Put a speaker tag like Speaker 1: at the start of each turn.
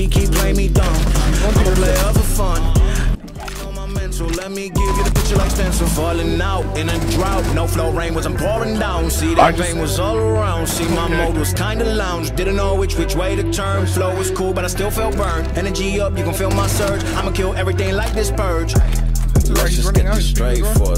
Speaker 1: She keep playing me dumb. I'm a player for fun. On my mental, let me give you the picture like stencil. Falling out in a drought. No flow rain was I'm pouring down. See that pain was all around. See my mode was kinda lounge. Didn't know which which way to turn. Flow was cool, but I still felt burned. Energy up, you can feel my surge. I'ma kill everything like this purge. Let's just get this straight for a